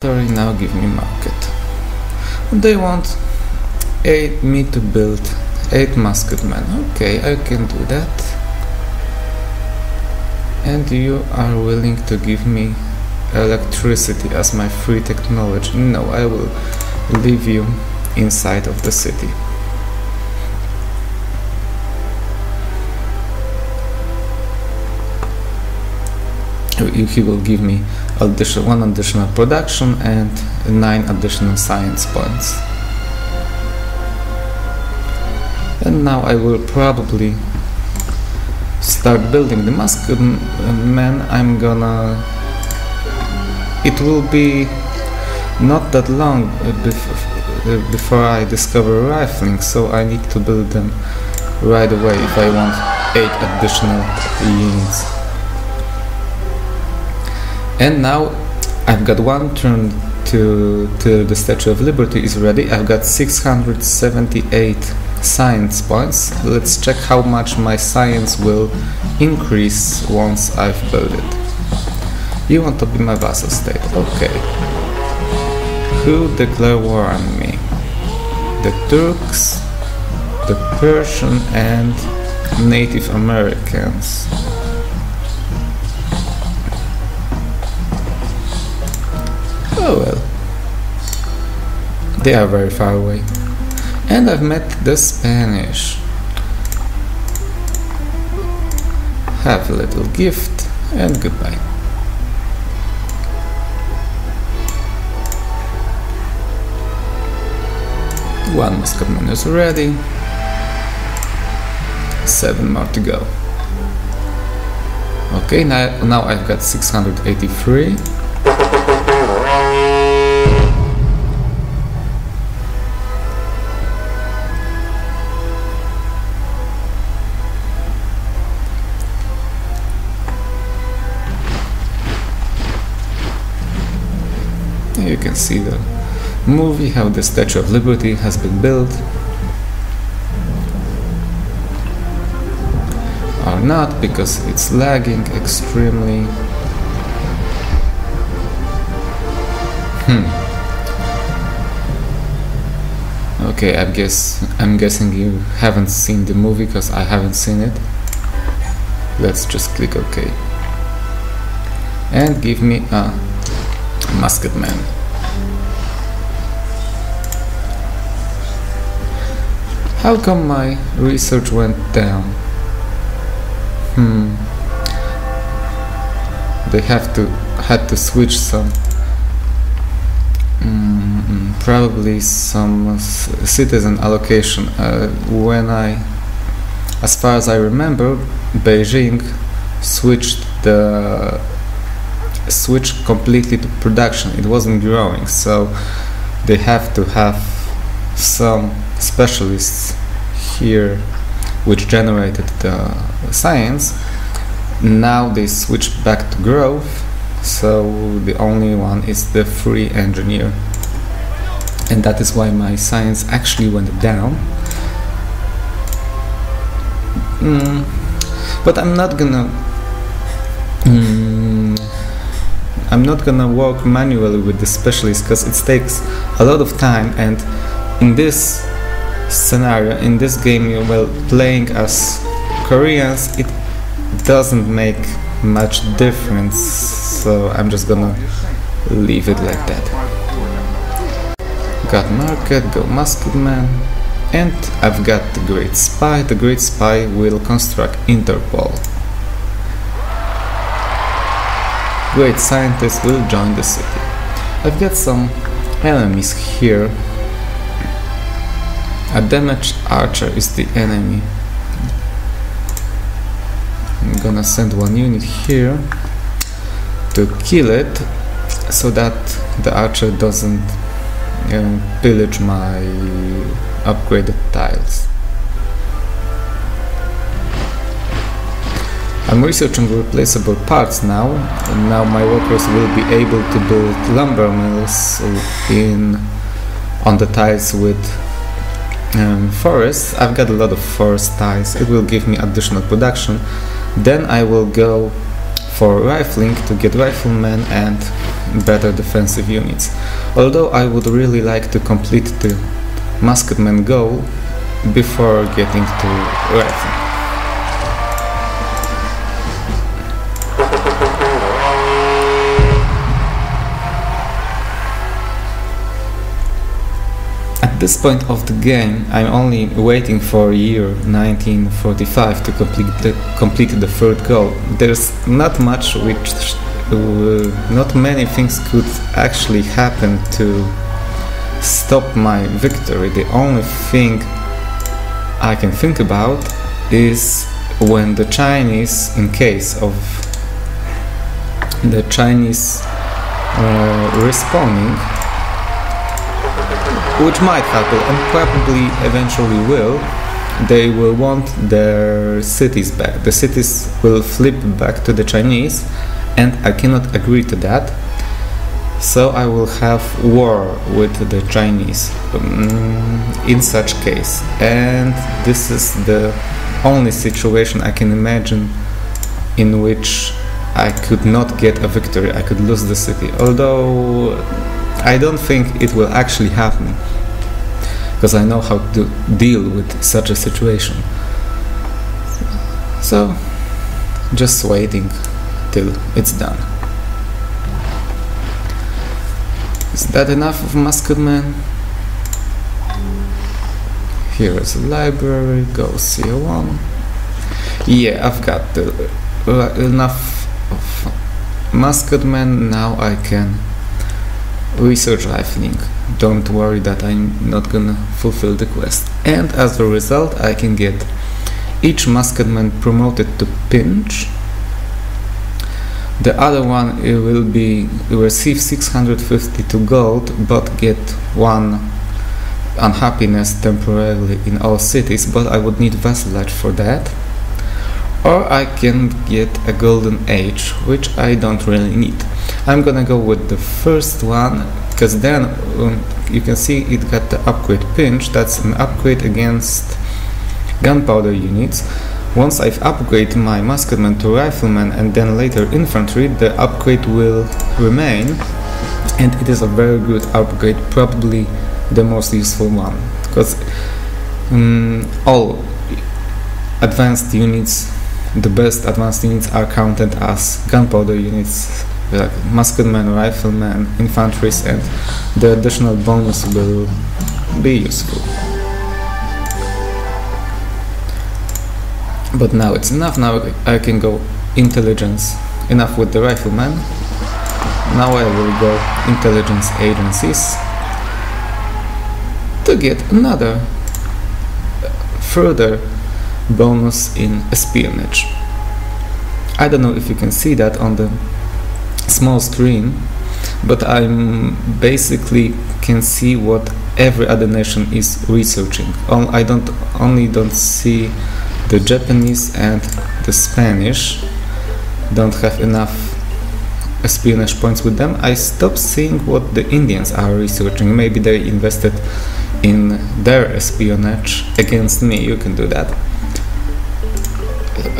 Sorry, now give me market. They want eight me to build eight musket musketmen. Okay, I can do that. And you are willing to give me electricity as my free technology. No, I will leave you inside of the city. He will give me additional, one additional production and nine additional science points. And now I will probably start building the mask man. I'm gonna. It will be not that long uh, uh, before I discover rifling, so I need to build them right away if I want eight additional units. And now I've got one turn to, to the Statue of Liberty is ready. I've got 678 science points. Let's check how much my science will increase once I've built it. You want to be my vassal state, okay. Who declare war on me? The Turks, the Persian and Native Americans. Oh well. They are very far away. And I've met the Spanish. Have a little gift and goodbye. One musketman is ready. Seven more to go. Okay, now, now I've got 683. You can see the movie how the Statue of Liberty has been built. Or not because it's lagging extremely. Hmm. Okay I guess I'm guessing you haven't seen the movie because I haven't seen it. Let's just click OK. And give me a musket man How come my research went down? Hmm. They have to had to switch some. Mm, probably some citizen allocation. Uh, when I, as far as I remember, Beijing switched the switched completely to production. It wasn't growing, so they have to have some specialists here which generated the science now they switched back to growth so the only one is the free engineer. And that is why my science actually went down. Mm, but I'm not gonna mm, I'm not gonna work manually with the specialist because it takes a lot of time and in this scenario in this game you well playing as Koreans it doesn't make much difference. So I'm just gonna leave it like that. Got market go musketman and I've got the great spy. The great spy will construct Interpol. Great scientist will join the city. I've got some enemies here a damaged archer is the enemy. I'm gonna send one unit here to kill it so that the archer doesn't uh, pillage my upgraded tiles. I'm researching replaceable parts now, and now my workers will be able to build lumber mills in on the tiles with um, forests, I've got a lot of forest ties, it will give me additional production. Then I will go for rifling to get riflemen and better defensive units. Although I would really like to complete the musketman goal before getting to rifle. At this point of the game, I'm only waiting for year 1945 to complete the, complete the third goal. There's not much which, uh, not many things could actually happen to stop my victory. The only thing I can think about is when the Chinese, in case of the Chinese uh, responding, which might happen and probably eventually will, they will want their cities back. The cities will flip back to the Chinese, and I cannot agree to that. So I will have war with the Chinese um, in such case, and this is the only situation I can imagine in which I could not get a victory. I could lose the city, although I don't think it will actually happen because I know how to deal with such a situation. So, just waiting till it's done. Is that enough of Musketman? Here is a library, go see one. Yeah, I've got uh, enough of Musketman, now I can research rifling. Don't worry that I'm not gonna fulfill the quest. And as a result, I can get each musketman promoted to pinch. The other one will be receive 652 gold but get one unhappiness temporarily in all cities, but I would need vassalage for that. Or I can get a golden age, which I don't really need. I'm gonna go with the first one because then um, you can see it got the upgrade pinch. That's an upgrade against gunpowder units. Once I've upgraded my musketman to rifleman and then later infantry the upgrade will remain. And it is a very good upgrade probably the most useful one because um, all advanced units the best advanced units are counted as gunpowder units like musketmen, riflemen, infantry, and the additional bonus will be useful. But now it's enough, now I can go intelligence, enough with the riflemen. Now I will go intelligence agencies to get another uh, further bonus in espionage. I don't know if you can see that on the small screen but I'm basically can see what every other nation is researching. I don't only don't see the Japanese and the Spanish don't have enough espionage points with them. I stopped seeing what the Indians are researching. Maybe they invested in their espionage against me. You can do that.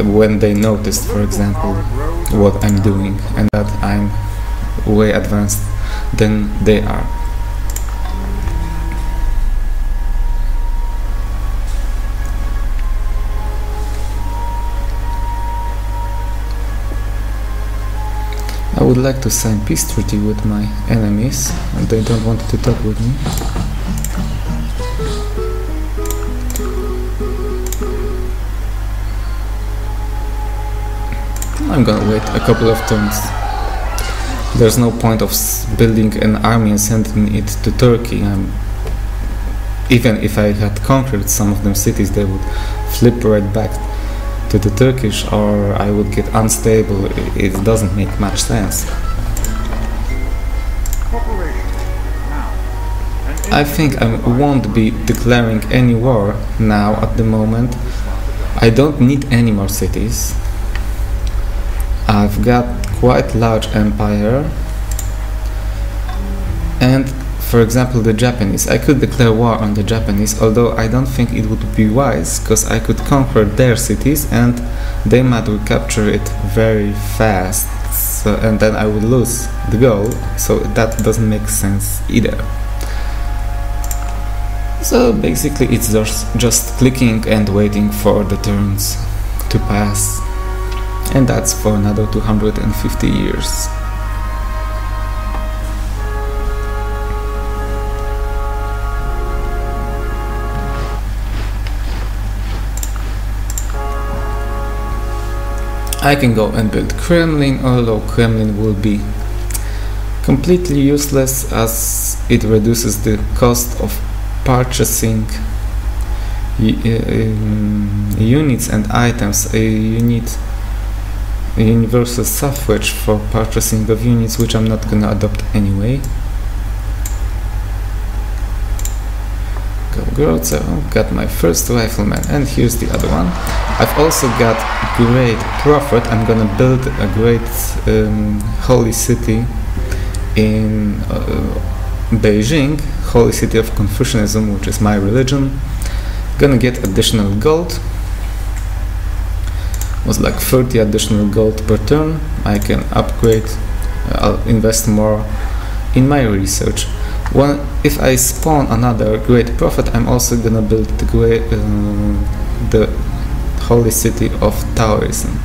When they noticed, for example, what I'm doing and that I'm way advanced than they are. I would like to sign peace treaty with my enemies and they don't want to talk with me. I'm gonna wait a couple of turns. There's no point of building an army and sending it to Turkey. I'm, even if I had conquered some of them cities, they would flip right back to the Turkish or I would get unstable. It doesn't make much sense. I think I won't be declaring any war now at the moment. I don't need any more cities. I've got quite large empire. And for example the Japanese. I could declare war on the Japanese although I don't think it would be wise because I could conquer their cities and they might recapture it very fast. So, and then I would lose the goal so that doesn't make sense either. So basically it's just, just clicking and waiting for the turns to pass and that's for another 250 years I can go and build Kremlin, although Kremlin will be completely useless as it reduces the cost of purchasing um, units and items. Uh, you need universal suffrage for purchasing of units, which I'm not gonna adopt anyway. Go so got my first rifleman, and here's the other one. I've also got great prophet. I'm gonna build a great um, holy city in uh, Beijing, holy city of Confucianism, which is my religion. Gonna get additional gold. Was like 30 additional gold per turn. I can upgrade. Uh, I'll invest more in my research. One, if I spawn another great prophet, I'm also gonna build the great, uh, the holy city of Taoism.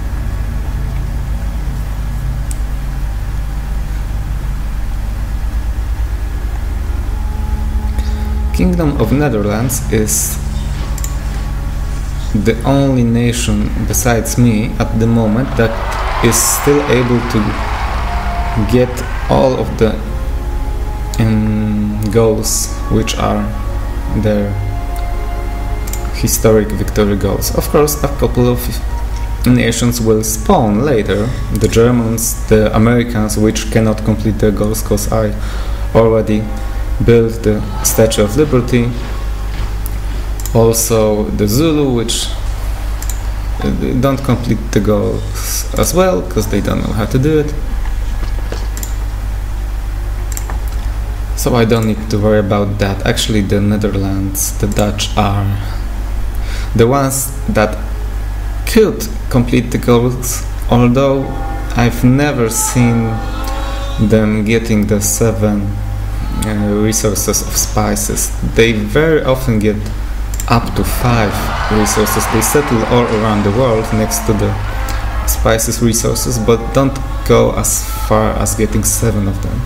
Kingdom of Netherlands is the only nation besides me at the moment that is still able to get all of the um, goals which are their historic victory goals. Of course, a couple of nations will spawn later. The Germans, the Americans, which cannot complete their goals because I already built the Statue of Liberty. Also the Zulu, which uh, don't complete the goals as well because they don't know how to do it. So I don't need to worry about that. Actually, the Netherlands, the Dutch are the ones that could complete the goals, although I've never seen them getting the seven uh, resources of spices. They very often get up to five resources. They settle all around the world next to the spices resources, but don't go as far as getting seven of them.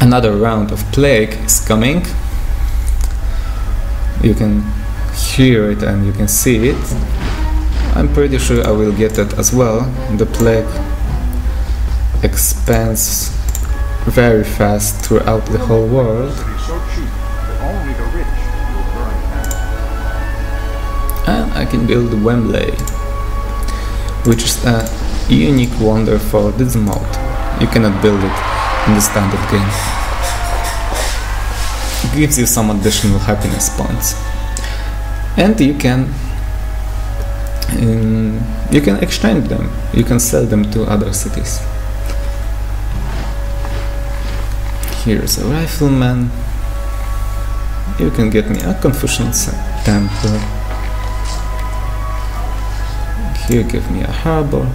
Another round of plague is coming. You can hear it and you can see it. I'm pretty sure I will get that as well. The plague expands very fast throughout the whole world. I can build Wembley, which is a unique wonder for this mode. You cannot build it in the standard game. It gives you some additional happiness points. And you can um, you can exchange them. You can sell them to other cities. Here's a rifleman. You can get me a Confucian temple. Here, give me a harbor.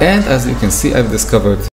And as you can see, I've discovered